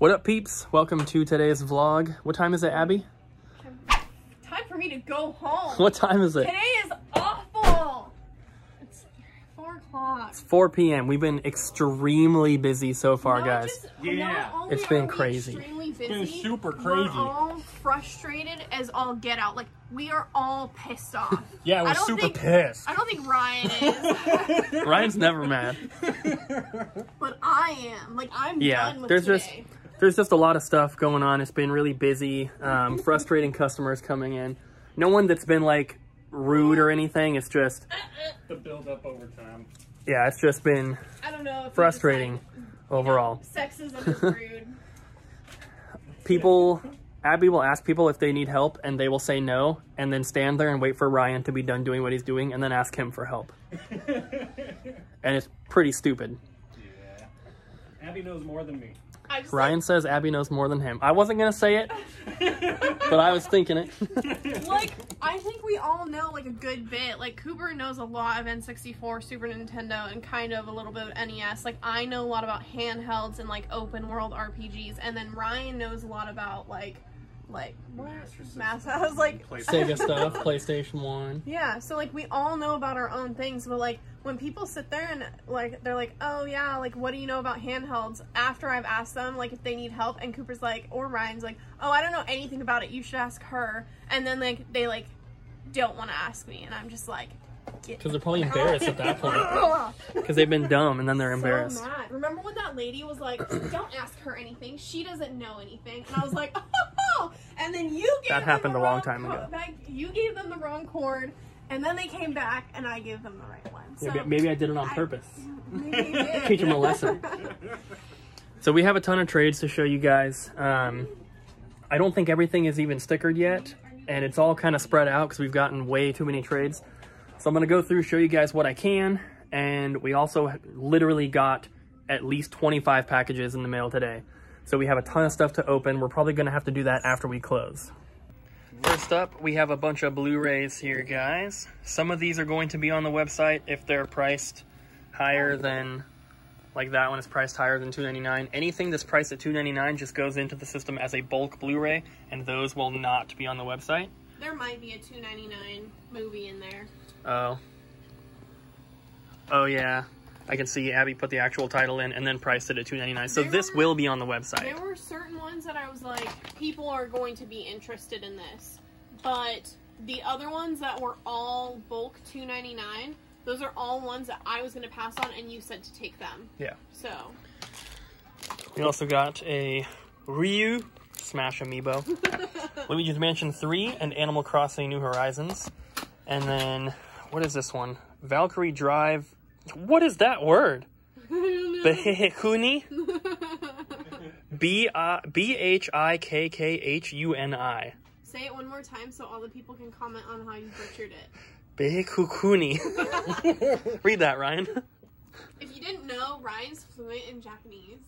What up, peeps? Welcome to today's vlog. What time is it, Abby? Time for me to go home. What time is it? Today is awful. It's four o'clock. It's 4 p.m. We've been extremely busy so far, Not guys. just- Yeah. not It's been are we crazy. Extremely busy, been super We're crazy. all frustrated as all get out. Like we are all pissed off. Yeah, I we're don't super think- pissed. I don't think Ryan is, Ryan's never mad. but I am. Like I'm Yeah, done with there's just today. There's just a lot of stuff going on. It's been really busy. Um, frustrating customers coming in. No one that's been like rude or anything. It's just The build up over time. yeah, it's just been I don't know. If you frustrating decide- overall. Sexism is rude. People, Abby will ask people if they need help, and they will say no, and then stand there and wait for Ryan to be done doing what he's doing, and then ask him for help. and it's pretty stupid. Yeah. Abby knows more than me. Ryan says Abby knows more than him. I wasn't gonna say it, but I was thinking it. Like, like I think we all know like a good bit. Like Cooper knows a lot of N64, Super Nintendo, and kind of a little bit of NES. Like I know a lot about handhelds and like open world RPGs, and then Ryan knows a lot about like like what Master Mass. I was like Sega stuff, PlayStation One. Yeah, so like we all know about our own things, but like when people sit there and like they're like, "Oh yeah, like what do you know about handhelds?" After I've asked them like if they need help, and Cooper's like, or Ryan's like, "Oh, I don't know anything about it. You should ask her." And then like they like don't want to ask me, and I'm just like, get Because they're probably embarrassed at that point. Because they've been dumb and then they're embarrassed. So mad. Remember when that lady was like, "Don't ask her anything. She doesn't know anything." And I was like, "Oh!" And then you gave That them happened the a long time ago. like, you gave them the wrong cord, and then they came back, and I gave them the right one. So Maybe, maybe I did it on I- purpose. maybe. Teach them a lesson. So we have a ton of trades to show you guys. Um, I don't think everything is even stickered yet, and it's all kind of spread out because we've gotten way too many trades. So I'm going to go through, show you guys what I can, and we also literally got at least 25 packages in the mail today. So we have a ton of stuff to open. We're probably going to have to do that after we close. First up, we have a bunch of Blu-rays here, guys. Some of these are going to be on the website if they're priced higher than like that one is priced higher than 2.99 anything that's priced at 2.99 just goes into the system as a bulk blu-ray and those will not be on the website There might be a two ninety nine movie in there. Oh. Oh yeah. I can see abby put the actual title in and then priced it at 2.99 so There this were- will be on the website. There were certain ones that I was like, people are going to be interested in this, but the other ones that were all bulk two ninety nine. Those are all ones that I was going to pass on, and you said to take them. yeah. So. We also got a ryu smash amiibo. Luigi's mansion 3 and animal crossing new horizons. And then what is this one valkyrie drive what is that word Behikuni? B I B H I K K H U N I. say it one more time so all the people can comment on how you butchered it. Behikuni. Read that, Ryan. If you didn't know, Ryan's fluent in Japanese.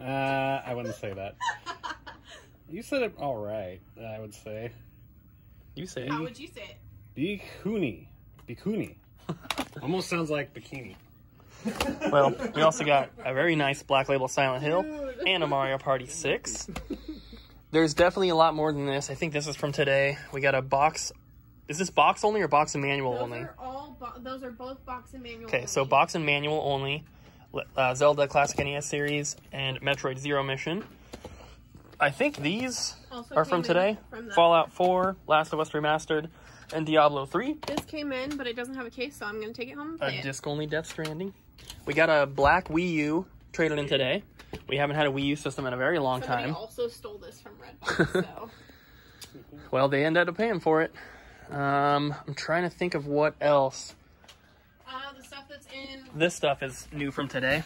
Uh, I wouldn't say that. You said it all right, I would say. You say How would you say it? Bikuni. Bikuni. Almost sounds like bikini. Well, we also got a very nice Black Label Silent Hill and a Mario Party 6. There's definitely a lot more than this. I think this is from today. We got a box. Is this box only or box and manual Those only? are all. Bo- those are both box and manual. Okay, so box and manual only. Uh, Zelda Classic NES series and Metroid Zero Mission. I think these Also are from today. from. Fallout 4, Last of Us Remastered, and Diablo 3. This came in, but it doesn't have a case, so I'm gonna take it home A play it. disc only Death Stranding. We got a black Wii U traded in today. We haven't had a Wii U system in a very long Somebody time. also stole this from Redbox, so Well, they ended up paying for it. Um, I'm trying to think of what else. uh, the stuff that's in. This stuff is new from today.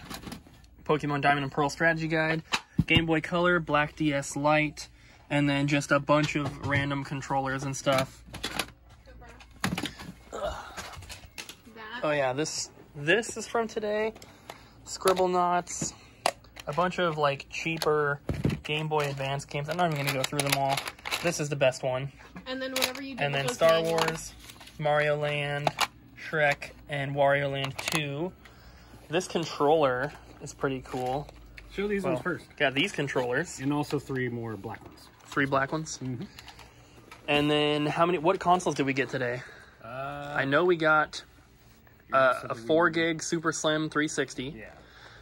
Pokemon Diamond and Pearl Strategy Guide, Game Boy Color, Black DS Lite, and then just a bunch of random controllers and stuff. That. Oh yeah, this this is from today. Scribblenauts, a bunch of like cheaper Game Boy Advance games. I'm not even gonna go through them all. This is the best one. And then whatever you do. And then Star manuals. Wars, Mario Land, Shrek, and Wario Land 2. This controller is pretty cool. Show these Well, ones first. got these controllers, And also three more black ones. three black ones. Mhm. And then how many? What consoles did we get today? Uh, I know we got uh, a four gig Super Slim 360. Yeah.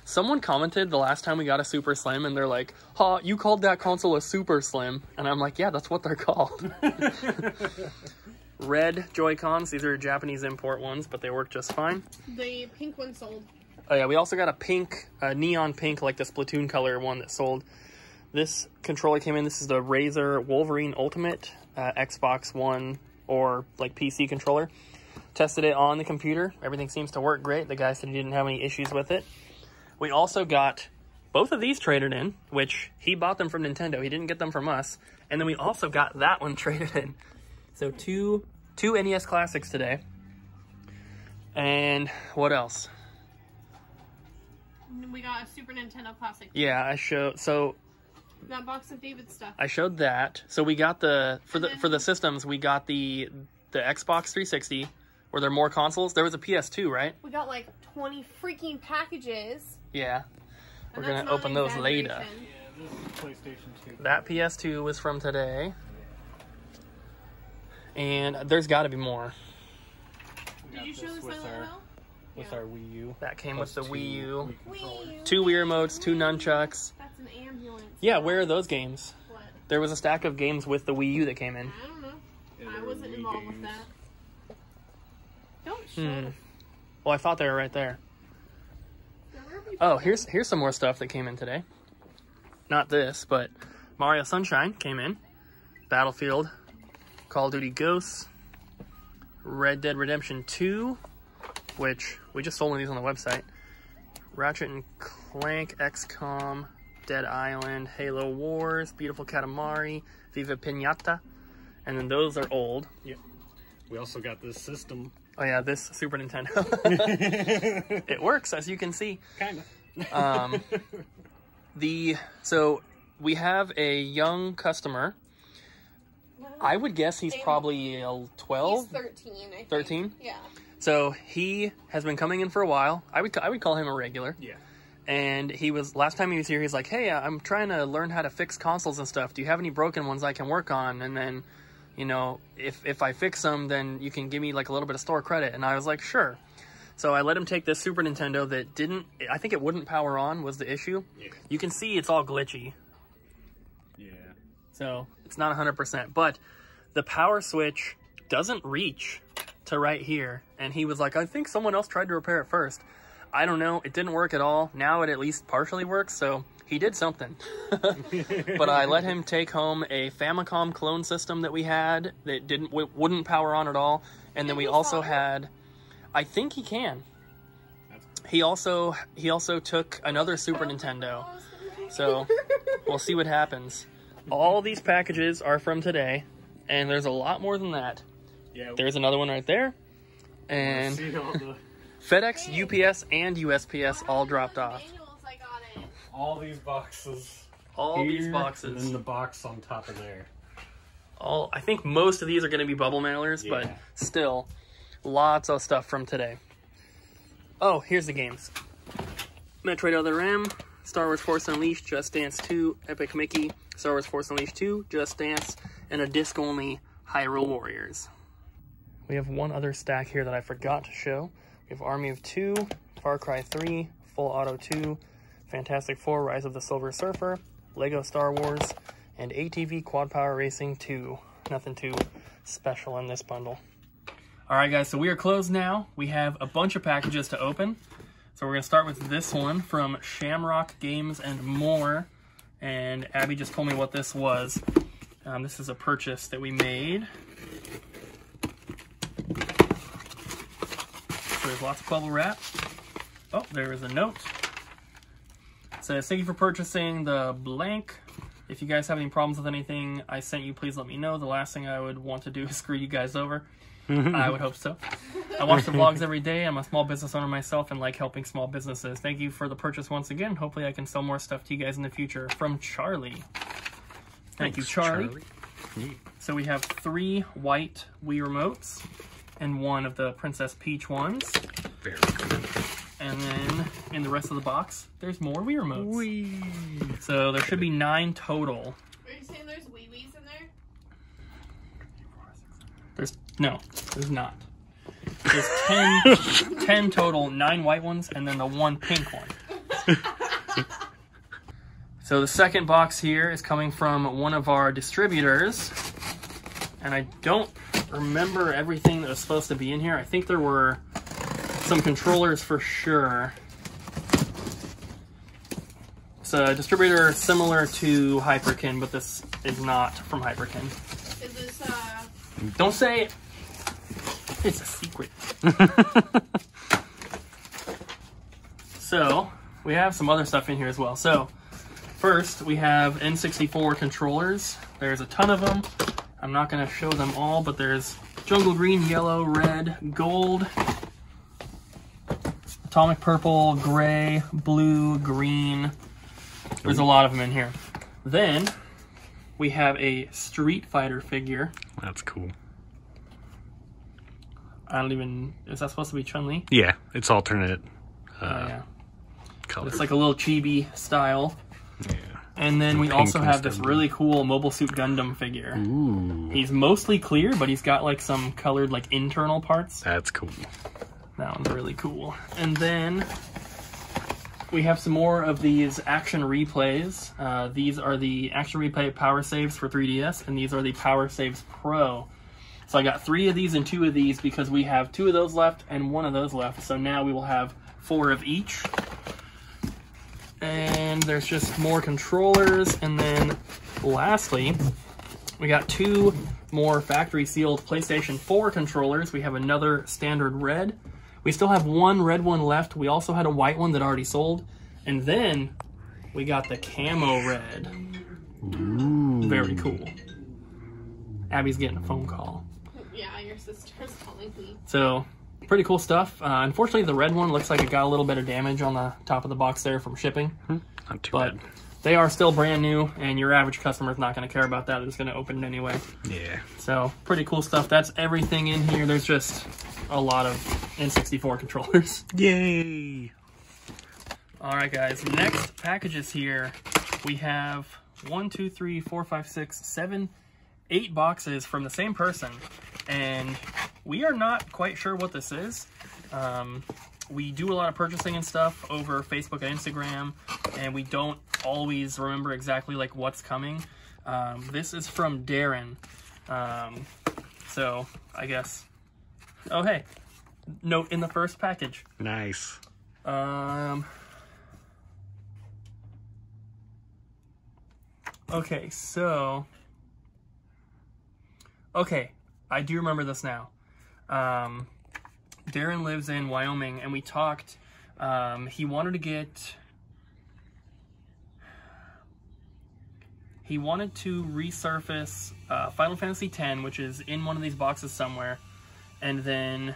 Someone commented the last time we got a Super Slim, and they're like, "Ha, you called that console a Super Slim?" And I'm like, "Yeah, that's what they're called." Red Joy Cons. These are Japanese import ones, but they work just fine. The pink one sold. Oh yeah, we also got a pink, uh, neon pink, like the Splatoon color one that sold. This controller came in. This is the Razer Wolverine Ultimate uh, Xbox One or like PC controller. Tested it on the computer. Everything seems to work great. The guy said he didn't have any issues with it. We also got both of these traded in, which he bought them from Nintendo. He didn't get them from us. And then we also got that one traded in. So two two NES classics today. And what else? We got a Super Nintendo Classic. Yeah, I showed so That box of David stuff. I showed that. So we got the for the And then- for the systems, we got the the Xbox 360. Were there more consoles? There was a PS2, right? We got like 20 freaking packages. Yeah. We're gonna open those later. Yeah, this is PlayStation 2. That PS2 was from today. And there's got to be more. Did you show this with our, Hill? with Yeah. our Wii U. That came with the Wii U. Wii U. Two Wii remotes, two nunchucks. That's an ambulance. Yeah, where are those games? What? There was a stack of games with the Wii U that came in. I don't know. Yeah, I wasn't Wii involved with that. Don't show Hmm. Well, I thought they were right there. Now, where are we Oh, here's here's some more stuff that came in today. Not this, but Mario Sunshine came in. Battlefield, Call of Duty Ghosts, Red Dead Redemption 2, which we just sold one of these on the website. Ratchet and Clank, XCOM, Dead Island, Halo Wars, Beautiful Katamari, Viva Pinata, and then those are old. We also got this system. Oh yeah, this Super Nintendo. it works as you can see. kind of. Um, the so we have a young customer. I would guess he's probably uh, He's 12. 13, I think. 13? Yeah. So he has been coming in for a while. I would I would call him a regular. yeah. And he was last time he was here. He's like, "Hey, I'm trying to learn how to fix consoles and stuff. Do you have any broken ones I can work on?" And then, you know, if if I fix them, then you can give me like a little bit of store credit. And I was like, "Sure." So I let him take this Super Nintendo that didn't. I think it wouldn't power on was the issue. Yeah. You can see it's all glitchy, Yeah. so it's not 100%. But the power switch doesn't reach to right here. And he was like, I think someone else tried to repair it first. I don't know. It didn't work at all. Now it at least partially works, so he did something. but I let him take home a Famicom clone system that we had that didn't w- wouldn't power on at all, and then we also solder? had. I think he can. He also he also took another Super Nintendo. So we'll see what happens. All these packages are from today, and there's a lot more than that. Yeah. There's another one right there, and see all, the, FedEx, UPS, and USPS all dropped off. Manuals, I got it. All these boxes. All these here, And boxes. then the box on top of there. All I think most of these are going to be bubble mailers, but still, lots of stuff from today. Oh, here's the games: Metroid Other M, Star Wars Force Unleashed, Just Dance 2, Epic Mickey, Star Wars Force Unleashed 2, Just Dance, and a disc-only Hyrule Warriors. We have one other stack here that I forgot to show. We have Army of Two, Far Cry 3, Full Auto 2, Fantastic Four: Rise of the Silver Surfer, Lego Star Wars, and ATV Quad Power Racing 2. Nothing too special in this bundle. All right, guys, so we are closed now. We have a bunch of packages to open. So we're going to start with this one from Shamrock Games and More. And Abby just told me what this was. Um, this is a purchase that we made. So there's lots of bubble wrap. Oh, there is a note. It says, thank you for purchasing the blank. If you guys have any problems with anything I sent you, please let me know. The last thing I would want to do is screw you guys over. I would hope so. I watch the vlogs every day. I'm a small business owner myself and like helping small businesses. Thank you for the purchase once again. Hopefully, I can sell more stuff to you guys in the future. From Charlie. Thank you, Charlie. So we have three white Wii remotes and one of the Princess Peach ones. Very good. And then in the rest of the box, there's more Wii remotes. Wee. So there should be nine total. Are you saying there's wee wees in there? There's no, there's not. There's 10, 10 total, nine white ones, and then the one pink one. so the second box here is coming from one of our distributors, and I don't remember everything that was supposed to be in here. I think there were some controllers for sure. It's a distributor similar to Hyperkin, but this is not from Hyperkin. Is this uh Don't say it. It's a secret. so, we have some other stuff in here as well. So, first, we have N64 controllers. There's a ton of them. I'm not going to show them all, but there's jungle green, yellow, red, gold, atomic purple, gray, blue, green. There's a lot of them in here. Then, we have a Street Fighter figure. That's cool. I don't even. Is that supposed to be Chun Li? Yeah, it's alternate uh, Oh, yeah. color. It's like a little chibi style. yeah. And then we pink also have this really cool Mobile Suit Gundam figure. Ooh, He's mostly clear, but he's got like some colored like internal parts. that's cool. That one's really cool. And then we have some more of these action replays. Uh, these are the action replay power saves for 3DS, and these are the power saves pro. So I got three of these and two of these because we have two of those left and one of those left. So now we will have four of each. And there's just more controllers. And then lastly, we got two more factory sealed PlayStation 4 controllers. We have another standard red. We still have one red one left. We also had a white one that already sold. And then we got the camo red. Ooh. Very cool. Abby's getting a phone call. yeah, your sister's calling me. So, pretty cool stuff. Uh, unfortunately, the red one looks like it got a little bit of damage on the top of the box there from shipping. Not too But bad. They are still brand new, and your average customer is not going to care about that. They're just going to open it anyway. Yeah. So, pretty cool stuff. That's everything in here. There's just a lot of N64 controllers. Yay! All right, guys. Next packages here. We have one, two, three, four, five, six, seven, eight boxes from the same person, and we are not quite sure what this is. Um, we do a lot of purchasing and stuff over Facebook and Instagram, and we don't always remember exactly like what's coming. Um, this is from Darren. Um, so I guess. Oh hey, note in the first package. Nice. Um. Okay, so. Okay, I do remember this now. Um, Darren lives in Wyoming, and we talked. Um, he wanted to get. He wanted to resurface uh, Final Fantasy X, which is in one of these boxes somewhere, and then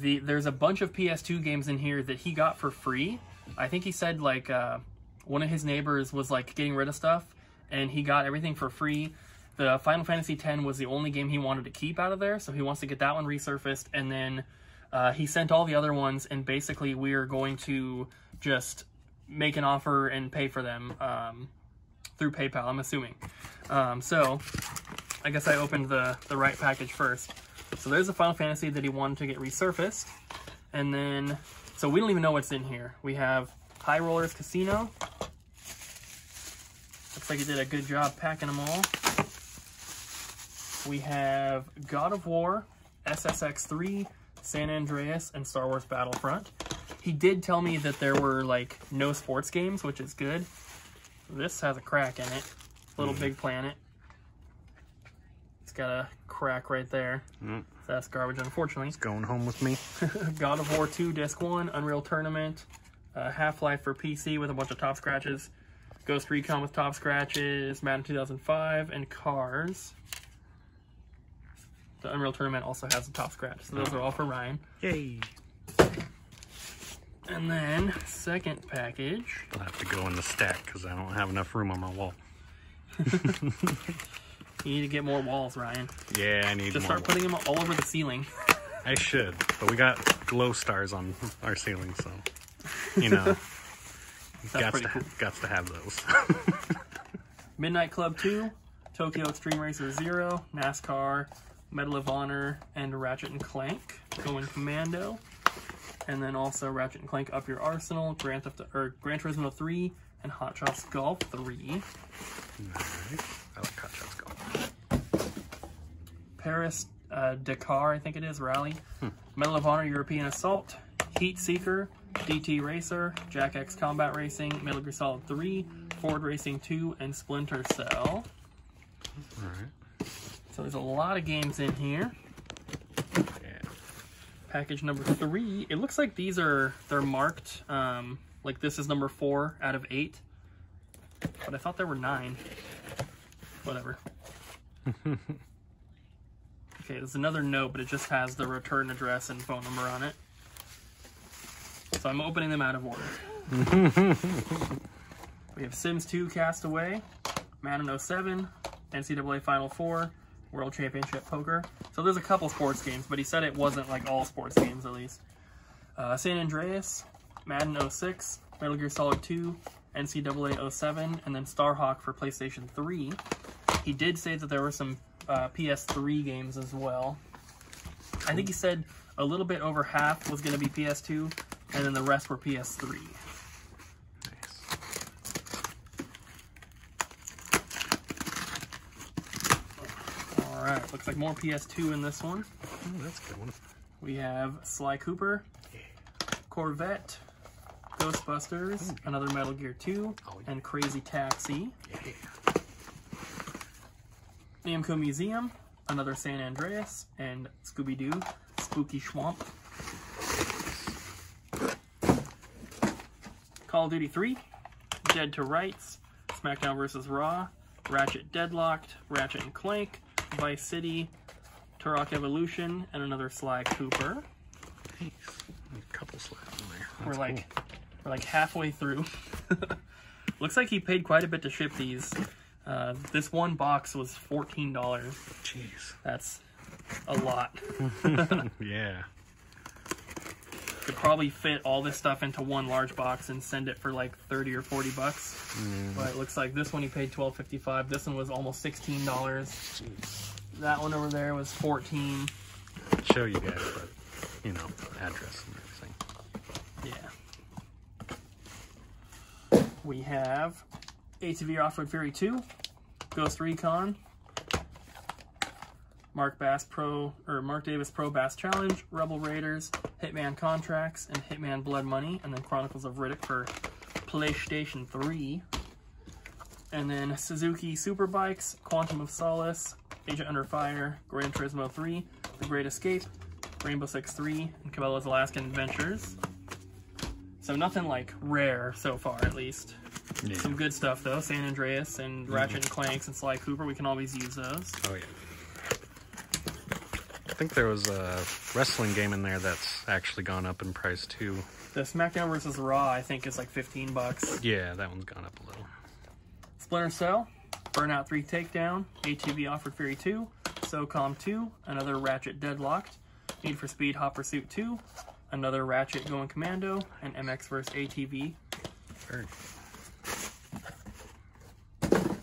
the there's a bunch of PS2 games in here that he got for free. I think he said like uh, one of his neighbors was like getting rid of stuff, and he got everything for free. The Final Fantasy X was the only game he wanted to keep out of there, so he wants to get that one resurfaced, and then uh, he sent all the other ones, and basically we are going to just make an offer and pay for them um, through PayPal. I'm assuming. Um, so I guess I opened the the right package first. So there's a Final Fantasy that he wanted to get resurfaced. And then, so we don't even know what's in here. We have High Rollers Casino. Looks like he did a good job packing them all. We have God of War, SSX3, San Andreas, and Star Wars Battlefront. He did tell me that there were like no sports games, which is good. This has a crack in it. Little Big Planet. It's got a crack right there. Mm. So that's garbage, unfortunately. It's going home with me. God of War 2 Disc 1, Unreal Tournament, uh, Half Life for PC with a bunch of top scratches, Ghost Recon with top scratches, Madden 2005, and Cars. The Unreal Tournament also has a top scratch, so those are all for Ryan. Yay! And then, second package. I'll have to go in the stack because I don't have enough room on my wall. You need to get more walls, Ryan. Yeah, I need Just more. start putting them all over the ceiling. I should, but we got glow stars on our ceiling, so you know, got pretty to cool. got to have those. Midnight Club 2, Tokyo Extreme Racer 0, NASCAR, Medal of Honor, and Ratchet and Clank going commando. And then also Ratchet and Clank Up Your Arsenal, Grand Theft or Gran Turismo 3, and Hot Shots Golf 3. Nice. I like hot shots golf. Paris uh, Dakar, I think it is, Rally. Medal of Honor European Assault, Heat Seeker, DT Racer, Jak X Combat Racing, Metal Gear Solid 3, Ford Racing 2, and Splinter Cell. All right. So there's a lot of games in here. Package number three. It looks like these are they're marked. Um, like this is number four out of eight. But I thought there were nine. Whatever. okay, there's another note, but it just has the return address and phone number on it. So I'm opening them out of order. we have Sims 2 Castaway, Madden 07, NCAA Final Four, World Championship Poker. So there's a couple sports games, but he said it wasn't like all sports games at least. Uh, San Andreas, Madden 06, Metal Gear Solid 2, NCAA 07, and then Starhawk for PlayStation 3. He did say that there were some uh, PS3 games as well. I think he said a little bit over half was going to be PS2, and then the rest were PS3. Nice. All right, looks like more PS2 in this one. Oh, that's a good one. We have Sly Cooper, Corvette, Ghostbusters, hmm. another Metal Gear 2, Oh, yeah. and Crazy Taxi. Yeah. Namco Museum, another San Andreas, and Scooby Doo, Spooky Swamp. Call of Duty 3, Dead to Rights, SmackDown vs. Raw, Ratchet Deadlocked, Ratchet and Clank, Vice City, Turok Evolution, and another Sly Cooper. Nice. A couple there. We're That's like cool. we're like halfway through. Looks like he paid quite a bit to ship these. Uh, this one box was fourteen dollars. Jeez. That's a lot. Yeah. Could probably fit all this stuff into one large box and send it for like thirty or forty bucks. Mm. But it looks like this one he paid twelve fifty five. This one was almost sixteen dollars. That one over there was fourteen. Show you guys, but you know, address and everything. Yeah. We have ATV Off-Road Fury 2, Ghost Recon, Mark Bass Pro or Mark Davis Pro Bass Challenge, Rebel Raiders, Hitman Contracts, and Hitman Blood Money, and then Chronicles of Riddick for PlayStation 3. And then Suzuki Superbikes, Quantum of Solace, Agent Under Fire, Gran Turismo 3, The Great Escape, Rainbow Six 3, and Cabela's Alaskan Adventures. So nothing like rare so far, at least. Yeah. Some good stuff though. San Andreas and Ratchet and mm-hmm. Clanks and Sly Cooper. We can always use those. Oh yeah. I think there was a wrestling game in there that's actually gone up in price too. The SmackDown vs. Raw, I think, is like 15 bucks. Yeah, that one's gone up a little. Splinter Cell, Burnout 3 Takedown, ATV Off-Road Fury 2, SOCOM 2, another Ratchet Deadlocked, Need for Speed Hot Pursuit 2, another Ratchet Going Commando, and MX vs. ATV. Very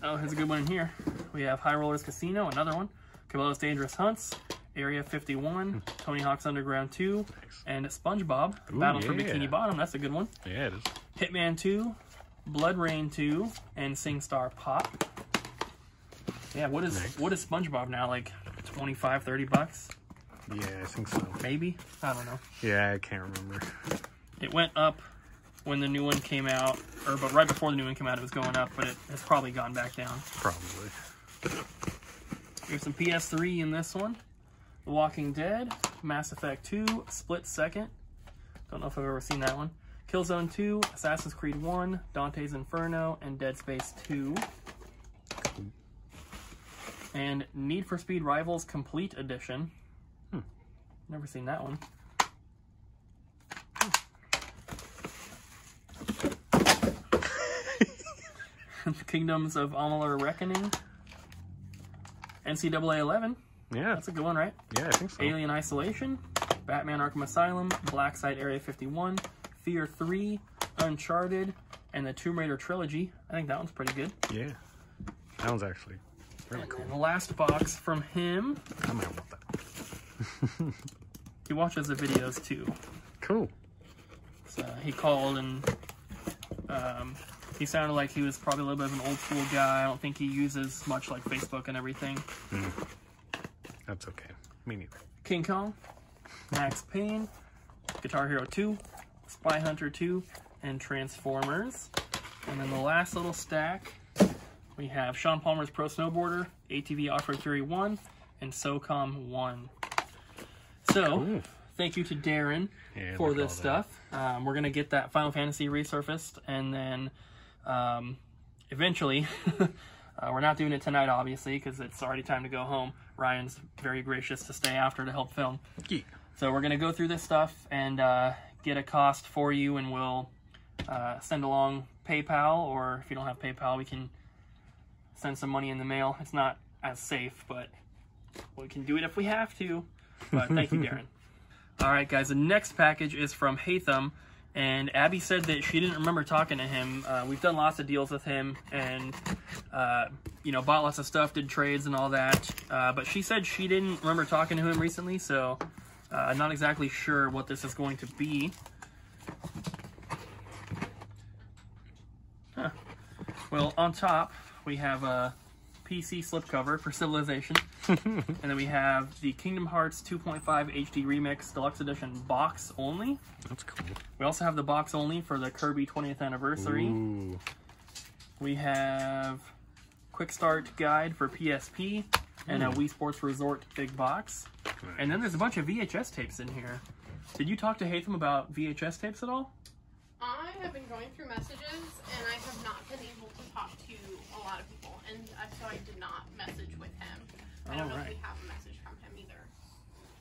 Oh, here's a good one in here. We have High Rollers Casino, another one. Cabela's Dangerous Hunts, Area 51, Tony Hawk's Underground 2, and SpongeBob, Ooh, Battle for. Bikini Bottom. That's a good one. Yeah, it is. Hitman 2, BloodRayne 2, and SingStar Pop. Yeah, what is Nice. what is SpongeBob now? Like 25, 30 bucks? Yeah, I think so. Maybe? I don't know. Yeah, I can't remember. It went up when the new one came out, or but right before the new one came out, it was going up, but it has probably gone back down. Probably. There's some PS3 in this one. The Walking Dead, Mass Effect 2, Split Second. Don't know if I've ever seen that one. Killzone 2, Assassin's Creed 1, Dante's Inferno, and Dead Space 2. And Need for Speed Rivals Complete Edition. Hmm. Never seen that one. Kingdoms of Amalur Reckoning. NCAA 11. Yeah, That's a good one, right? yeah, I think so. Alien Isolation, Batman Arkham Asylum, BlackSite Area 51, Fear 3, Uncharted, and the Tomb Raider trilogy. I think that one's pretty good. Yeah. That one's actually really And cool. the last box from him, I might want that. he watches the videos too. Cool. So he called and um, he sounded like he was probably a little bit of an old school guy. I don't think he uses much like Facebook and everything. That's okay. Me neither. King Kong, Max Payne, Guitar Hero 2, Spy Hunter 2, and Transformers. And then the last little stack, we have Shaun Palmer's Pro Snowboarder, ATV Off-Road Fury 1, and SOCOM 1. So, Ooh. thank you to Darren Yeah, for this stuff. Um, we're going to get that Final Fantasy resurfaced, and then um, eventually, uh, we're not doing it tonight, obviously, because it's already time to go home. Ryan's very gracious to stay after to help film. Yeah. So we're going to go through this stuff and uh, get a cost for you, and we'll uh, send along PayPal, or if you don't have PayPal, we can send some money in the mail. It's not as safe, but we can do it if we have to. But thank you, Darren. All right, guys. The next package is from Hatham, and Abby said that she didn't remember talking to him. Uh, we've done lots of deals with him, and uh, you know, bought lots of stuff, did trades and all that. Uh, but she said she didn't remember talking to him recently, so uh, I'm not exactly sure what this is going to be. Huh. Well, on top we have a PC slipcover for Civilization. and then we have the Kingdom Hearts 2.5 HD Remix Deluxe Edition box only. That's cool. We also have the box only for the Kirby 20th anniversary. Ooh. We have Quick Start Guide for PSP and a Wii Sports Resort big box. And then there's a bunch of VHS tapes in here. Did you talk to Hatham about VHS tapes at all? I have been going through messages and I have not been able to talk to a lot of people, and uh, so I did not message with him. I don't know if Alright. we have a message from him either.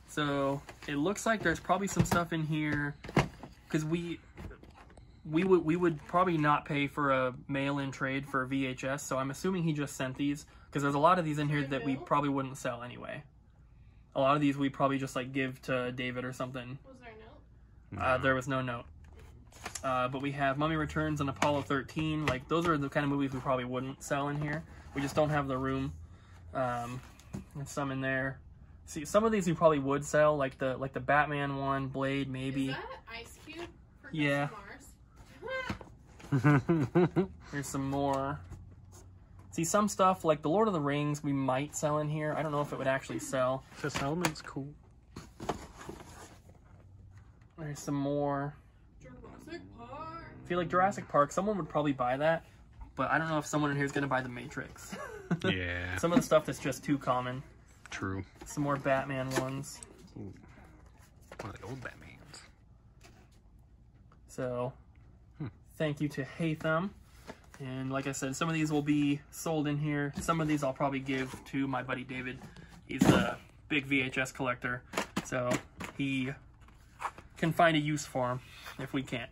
So it looks like there's probably some stuff in here because we we would we would probably not pay for a mail-in trade for VHS. So I'm assuming he just sent these because there's a lot of these in here that we probably wouldn't sell anyway. A lot of these we probably just like give to David or something. Was there a note? Uh, there was no note. Uh, but we have Mummy Returns and Apollo 13. Like those are the kind of movies we probably wouldn't sell in here. We just don't have the room. Um, and some in there. See, some of these we probably would sell, like the like the Batman one, Blade maybe. Is that Ice Cube for Yeah. Mars? Here's some more. See, some stuff like the Lord of the Rings we might sell in here. I don't know if it would actually sell. This element's cool. There's some more. Jurassic Park. I feel like Jurassic Park. Someone would probably buy that, but I don't know if someone in here is gonna buy the Matrix. Yeah. Some of the stuff that's just too common. True. Some more Batman ones. One of the old Batmans. So, hmm. thank you to Hatham. And like I said, some of these will be sold in here. Some of these I'll probably give to my buddy David. He's a big VHS collector, so he can find a use for them if we can't.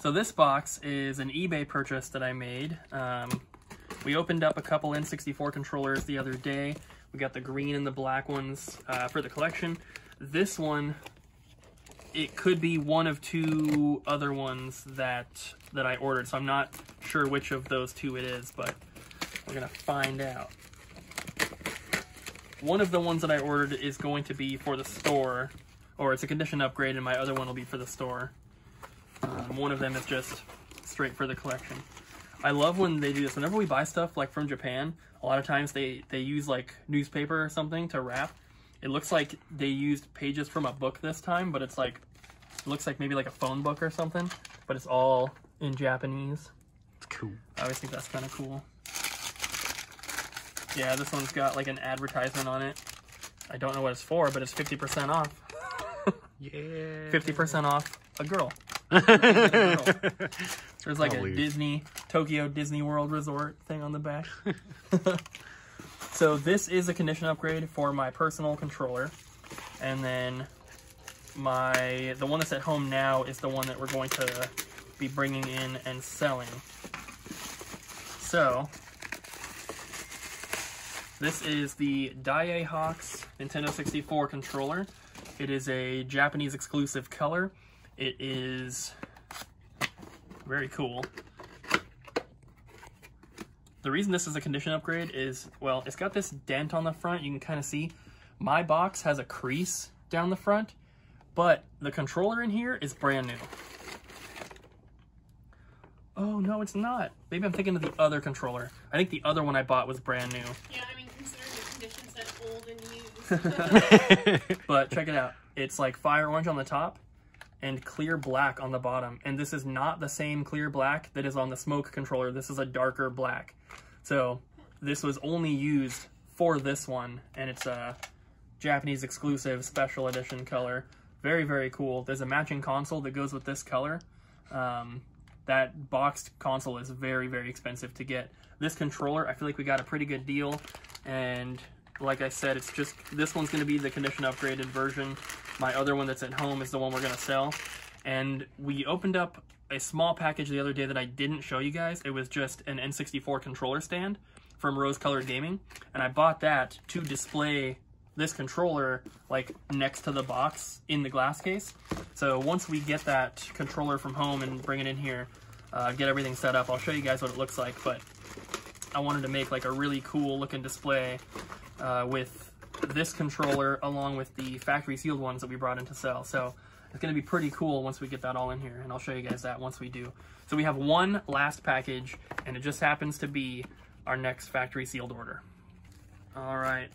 So this box is an eBay purchase that I made. Um, we opened up a couple N64 controllers the other day. We got the green and the black ones uh, for the collection. This one it could be one of two other ones that that I ordered. So I'm not sure which of those two it is, but we're gonna find out. One of the ones that I ordered is going to be for the store, or it's a condition upgrade, and my other one will be for the store. One of them is just straight for the collection. I love when they do this. Whenever we buy stuff like from Japan, a lot of times they they use like newspaper or something to wrap. It looks like they used pages from a book this time, but it's like it looks like maybe like a phone book or something, but it's all in Japanese. It's cool. I always think that's kind of cool. Yeah, this one's got like an advertisement on it. I don't know what it's for, but it's 50% off. Yeah. 50% off a girl. There's like a. Disney, Tokyo Disney World Resort thing on the back. so this is a condition upgrade for my personal controller. And then my, the one that's at home now is the one that we're going to be bringing in and selling. So, this is the Daiei Hawks Nintendo 64 controller. It is a Japanese exclusive color. It is very cool. The reason this is a condition upgrade is, well, it's got this dent on the front. You can kind of see my box has a crease down the front, but the controller in here is brand new. Oh, no, it's not. Maybe I'm thinking of the other controller. I think the other one I bought was brand new. Yeah, I mean, considering the condition said old and used. but check it out. It's like fire orange on the top and clear black on the bottom. And this is not the same clear black that is on the smoke controller. This is a darker black. So this was only used for this one. And it's a Japanese exclusive special edition color. Very, very cool. There's a matching console that goes with this color. Um, that boxed console is very, very expensive to get. This controller, I feel like we got a pretty good deal. And like I said, it's just, this one's going to be the condition upgraded version. My other one that's at home is the one we're going to sell. And we opened up a small package the other day that I didn't show you guys. It was just an N64 controller stand from Rose Colored Gaming. And I bought that to display this controller like next to the box in the glass case. So once we get that controller from home and bring it in here, uh, get everything set up, I'll show you guys what it looks like. But I wanted to make like a really cool looking display uh, with this controller along with the factory sealed ones that we brought in to sell. So it's going to be pretty cool once we get that all in here, and I'll show you guys that once we do. So we have one last package, and it just happens to be our next factory sealed order. All right,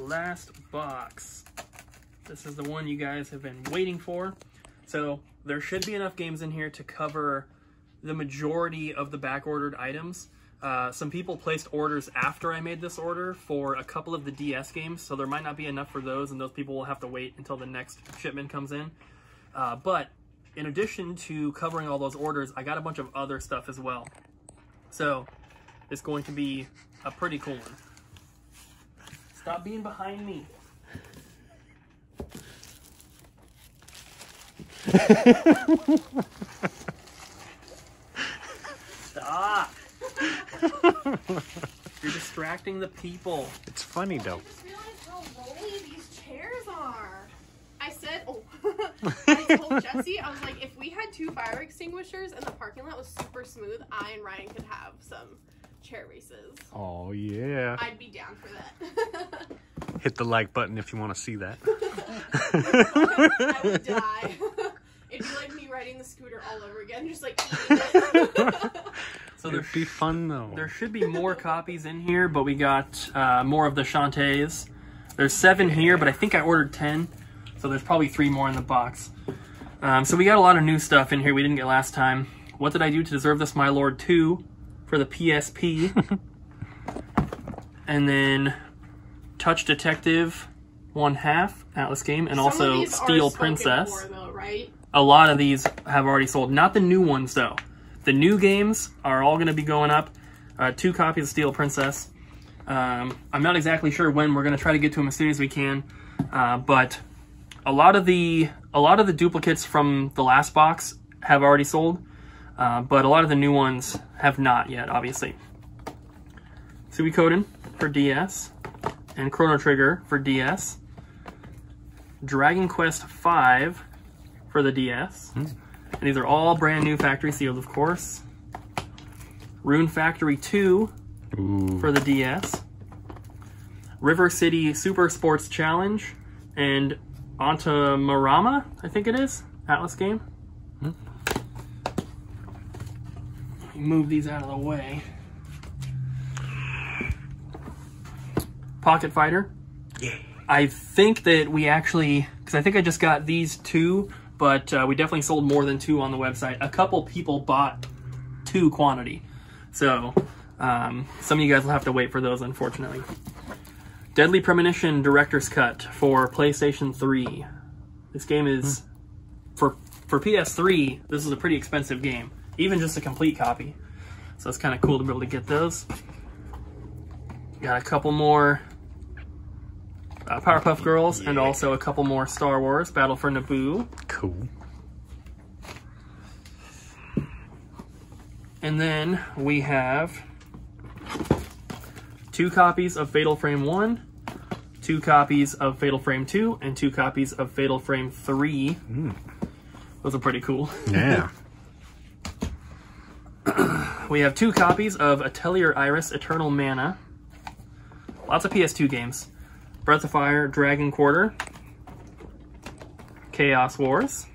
last box. This is the one you guys have been waiting for. So there should be enough games in here to cover the majority of the back-ordered items. Uh, some people placed orders after I made this order for a couple of the DS games, so there might not be enough for those, and those people will have to wait until the next shipment comes in. Uh, but in addition to covering all those orders, I got a bunch of other stuff as well. So it's going to be a pretty cool one. Stop being behind me. Stop. You're distracting the people. It's funny oh, I though. just realized how rolly these chairs are. I said, oh, I told Jesse, I was like, if we had two fire extinguishers and the parking lot was super smooth, I and Ryan could have some chair races. Oh yeah. I'd be down for that. Hit the like button if you want to see that. I would die. It'd be like me riding the scooter all over again, just like eating it. So there, It'd be fun though. there should be more copies in here, but we got uh, more of the Shantaes. There's seven here, but I think I ordered ten, so there's probably three more in the box. Um, so we got a lot of new stuff in here we didn't get last time. What did I do to deserve this, my lord? Two for the PSP, and then Touch Detective, one half Atlus game, and Some of also these Steal spoken Princess. For, though, right? a lot of these have already sold. Not the new ones though. The new games are all going to be going up. Uh, two copies of Steal Princess. Um, I'm not exactly sure when. We're going to try to get to them as soon as we can. Uh, but a lot of the a lot of the duplicates from the last box have already sold, uh, but a lot of the new ones have not yet. Obviously, Suikoden for DS and Chrono Trigger for DS. Dragon Quest V for the DS. And these are all brand new factory sealed, of course. Rune Factory 2 Ooh. for the DS. River City Super Sports Challenge and Ontamarama, I think it is, Atlus game. Hmm. Let me move these out of the way. Pocket Fighter. Yeah. I think that we actually, because I think I just got these two, but uh, we definitely sold more than two on the website. A couple people bought two quantity. So um, some of you guys will have to wait for those, unfortunately. Deadly Premonition Director's Cut for PlayStation 3. This game is, for, for PS3, this is a pretty expensive game, even just a complete copy. So it's kind of cool to be able to get those. Got a couple more uh, Powerpuff Girls, and also a couple more Star Wars Battle for Naboo. Cool. And then we have two copies of Fatal Frame 1, two copies of Fatal Frame 2, and two copies of Fatal Frame 3. Those are pretty cool. Yeah. We have two copies of Atelier Iris Eternal Mana. Lots of PS2 games. Breath of Fire, Dragon Quarter, Chaos Wars,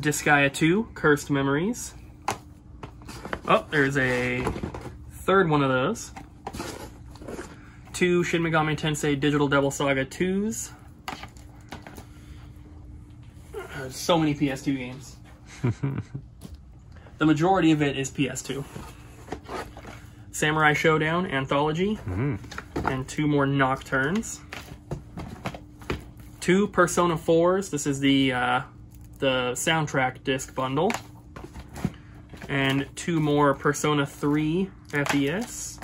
Disgaea 2, Cursed Memories. Oh, there's a third one of those. Two Shin Megami Tensei Digital Devil Saga 2s. So many PS2 games. The majority of it is PS2. Samurai Shodown Anthology, mm-hmm. And two more Nocturnes. Two Persona 4s. This is the uh, the soundtrack disc bundle. And two more Persona 3 FES.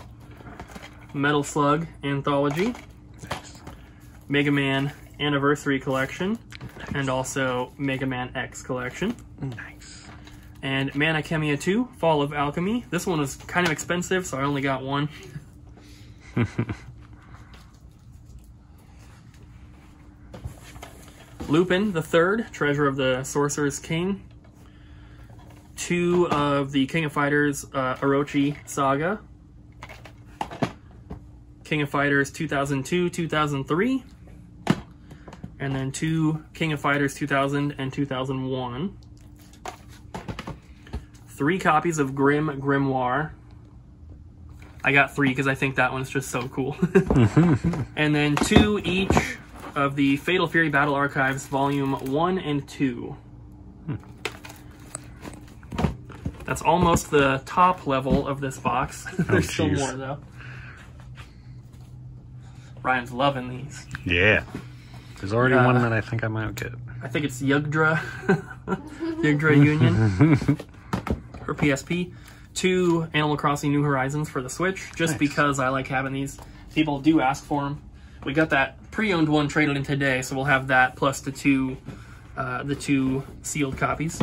Metal Slug Anthology. Mega Man Anniversary Collection. And also Mega Man X Collection Nice. and Mana Khemia 2, Fall of Alchemy. This one was kind of expensive, so I only got one. Lupin the Third, Treasure of the Sorcerer's King. Two of the King of Fighters uh, Orochi Saga. King of Fighters 2002, 2003. And then two King of Fighters 2000 and 2001 three copies of Grim Grimoire. I got three because I think that one's just so cool. and then two each of the Fatal Fury Battle Archives Volume 1 and 2. That's almost the top level of this box. There's still more though. Ryan's loving these. Yeah. There's already Uh, one that I think I might get. I think it's Yugdra, Yugdra Union for PSP. Two Animal Crossing New Horizons for the Switch, just Nice. because I like having these. People do ask for them. We got that pre-owned one traded in today, so we'll have that plus the two, uh, the two sealed copies.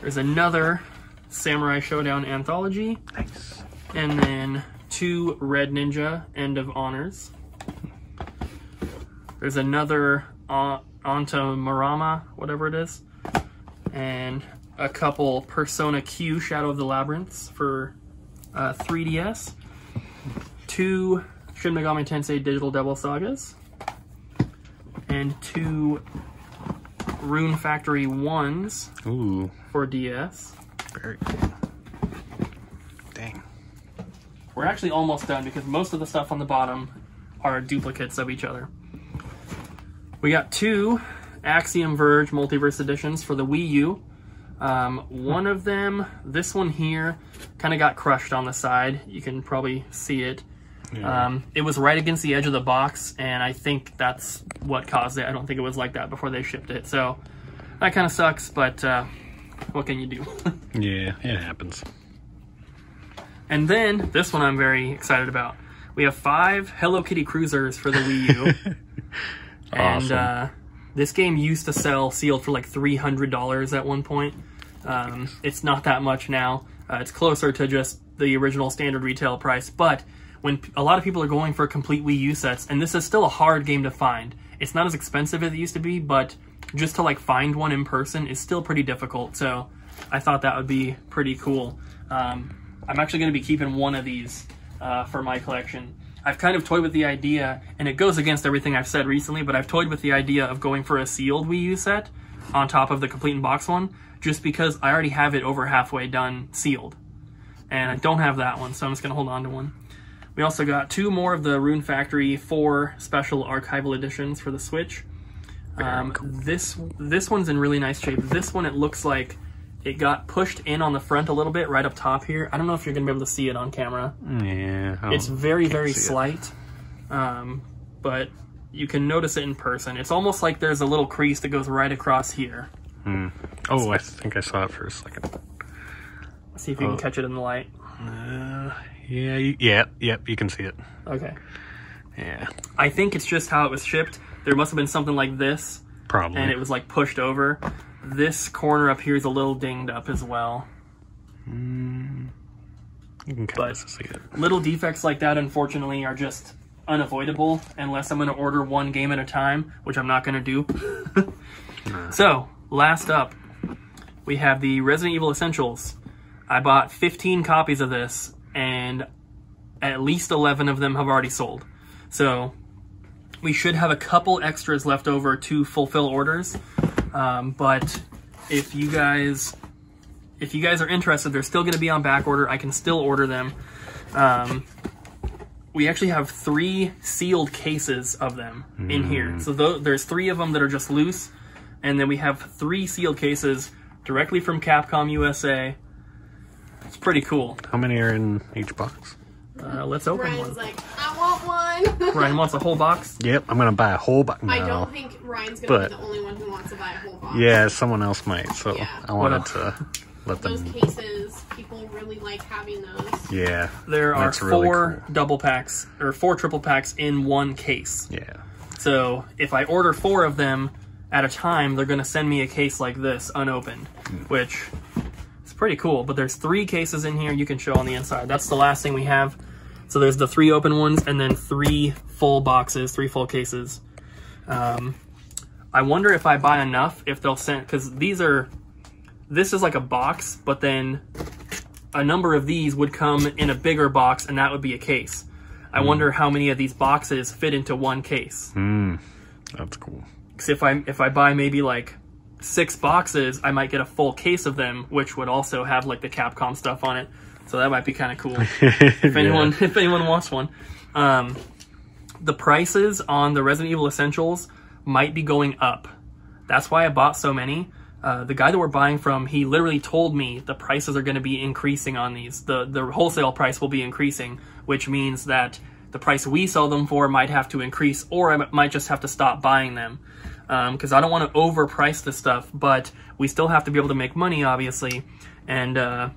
There's another Samurai Shodown anthology, Nice. and then two Red Ninja End of Honors. There's another uh, Ontamarama, whatever it is, and a couple Persona Q Shadow of the Labyrinths for uh, 3DS. Two Shin Megami Tensei Digital Devil Sagas, and two Rune Factory ones Ooh, for DS. very cool. Dang. We're actually almost done because most of the stuff on the bottom are duplicates of each other. We got two Axiom Verge Multiverse Editions for the Wii U. Um, one of them, this one here, kind of got crushed on the side. You can probably see it. Yeah. Um, it was right against the edge of the box, and I think that's what caused it. I don't think it was like that before they shipped it. So that kind of sucks, but uh, what can you do? yeah, it happens. And then this one I'm very excited about. We have five Hello Kitty Cruisers for the Wii U, and uh, this game used to sell sealed for like three hundred dollars at one point. Um, it's not that much now. Uh, it's closer to just the original standard retail price. But when a lot of people are going for complete Wii U sets, and this is still a hard game to find. It's not as expensive as it used to be, but just to like find one in person is still pretty difficult. So I thought that would be pretty cool. Um, I'm actually going to be keeping one of these uh, for my collection. I've kind of toyed with the idea, and it goes against everything I've said recently, but I've toyed with the idea of going for a sealed Wii U set on top of the complete in box one, just because I already have it over halfway done sealed. And I don't have that one, so I'm just going to hold on to one. We also got two more of the Rune Factory 4 special archival editions for the Switch. Um, this this one's in really nice shape. This one it looks like it got pushed in on the front a little bit right up top here. I don't know if you're gonna be able to see it on camera. Yeah. It's very very slight, um, but you can notice it in person. It's almost like there's a little crease that goes right across here. hmm. Oh, I think I saw it for a second. Let's see if you can Oh. catch it in the light. Uh, yeah, you, yeah, yep, you can see it. Okay. Yeah, I think it's just how it was shipped. There must have been something like this, probably. and it was like pushed over. This corner up here is a little dinged up as well. Mm, you can kind But- of see it. little defects like that unfortunately are just unavoidable unless I'm going to order one game at a time, which I'm not going to do. so, last up, we have the Resident Evil Essentials. I bought 15 copies of this, and at least 11 of them have already sold. So, we should have a couple extras left over to fulfill orders. Um, but if you guys if you guys are interested, they're still going to be on back order. I can still order them. Um, we actually have three sealed cases of them in here. So th- there's three of them that are just loose, and then we have three sealed cases directly from Capcom USA. It's pretty cool. How many are in each box? Uh, let's open Ryan's one. like, I want one. Ryan wants a whole box. Yep, I'm gonna buy a whole box. I don't think Ryan's gonna But- be the only one who wants to buy a whole box. Yeah, someone else might. So Yeah. I wanted What to let Those them. cases, people really like having those. Yeah. There are That's really four double packs or four triple packs in one case. Yeah. So if I order four of them at a time, they're going to send me a case like this unopened, which is pretty cool. But there's three cases in here you can show on the inside. That's the last thing we have. So there's the three open ones and then three full boxes, three full cases. Um, I wonder if I buy enough, if they'll send, because these are, this is like a box, but then a number of these would come in a bigger box and that would be a case. I wonder how many of these boxes fit into one case. Hmm. That's cool. 'Cause if I if I buy maybe like six boxes, I might get a full case of them, which would also have like the Capcom stuff on it. So that might be kind of cool if anyone if anyone wants one. Um, the prices on the Resident Evil Essentials might be going up. That's why I bought so many. Uh, the guy that we're buying from, he literally told me the prices are going to be increasing on these. The the wholesale price will be increasing, which means that the price we sell them for might have to increase, or I might just have to stop buying them. Because I don't want to overprice this stuff, but we still have to be able to make money, obviously. And uh,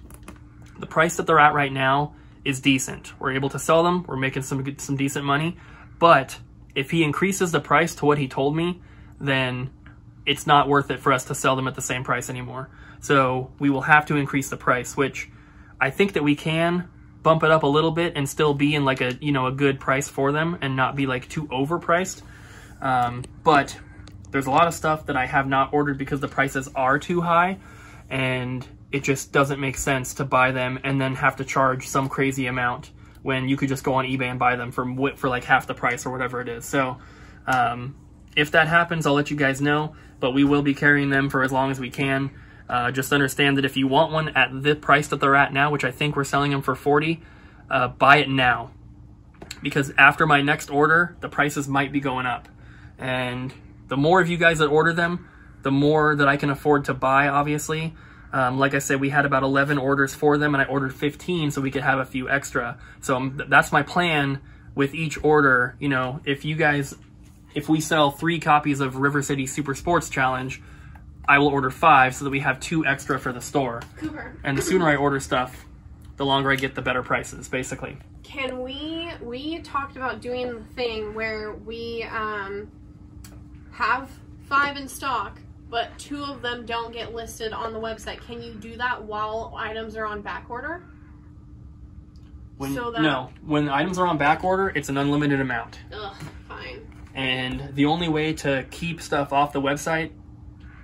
the price that they're at right now is decent. We're able to sell them. We're making some some decent money. But if he increases the price to what he told me, then it's not worth it for us to sell them at the same price anymore. So we will have to increase the price, which I think that we can bump it up a little bit and still be in like a you know a good price for them and not be like too overpriced. Um, but there's a lot of stuff that I have not ordered because the prices are too high, and it just doesn't make sense to buy them and then have to charge some crazy amount when you could just go on eBay and buy them for for like half the price or whatever it is. So um, if that happens, I'll let you guys know. But we will be carrying them for as long as we can. Uh, just understand that if you want one at the price that they're at now, which I think we're selling them for 40, uh, buy it now. Because after my next order, the prices might be going up. And the more of you guys that order them, the more that I can afford to buy, obviously. Um, like I said, we had about 11 orders for them, and I ordered 15 so we could have a few extra. So um, th- that's my plan with each order. You know, if you guys, if we sell three copies of River City Super Sports Challenge, I will order five so that we have two extra for the store. Cooper, And the sooner I order stuff, the longer I get the better prices, basically. can we? We talked about doing the thing where we um, have five in stock, but two of them don't get listed on the website. Can you do that while items are on back order? When, So that- No, when items are on back order, it's an unlimited amount. Ugh, fine. And the only way to keep stuff off the website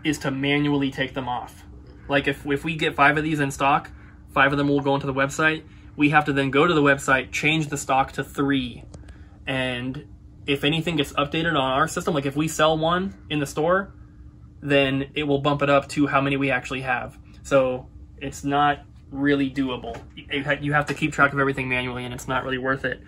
is to manually take them off. Like if, if we get five of these in stock, five of them will go into the website. We have to then go to the website, change the stock to three. And if anything gets updated on our system, like if we sell one in the store, then it will bump it up to how many we actually have. So it's not really doable. You have to keep track of everything manually, and it's not really worth it.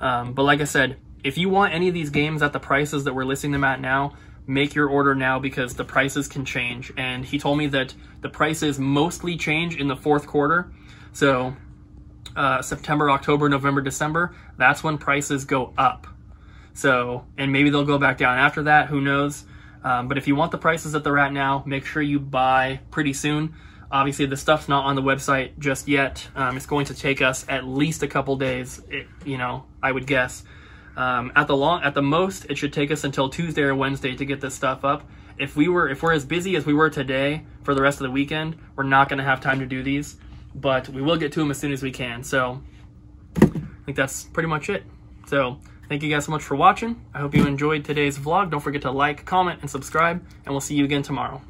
Um, but like I said, if you want any of these games at the prices that we're listing them at now, make your order now because the prices can change. And he told me that the prices mostly change in the fourth quarter. So uh, September, October, November, December, that's when prices go up. So, and maybe they'll go back down after that, who knows. Um, but if you want the prices that they're at now, make sure you buy pretty soon. Obviously, the stuff's not on the website just yet. Um, it's going to take us at least a couple days, it, you know, I would guess. Um, at the long, at the most, it should take us until Tuesday or Wednesday to get this stuff up. If we were, if we're as busy as we were today for the rest of the weekend, we're not going to have time to do these, but we will get to them as soon as we can. So, I think that's pretty much it. So, Thank you guys so much for watching. I hope you enjoyed today's vlog. Don't forget to like, comment, and subscribe, and we'll see you again tomorrow.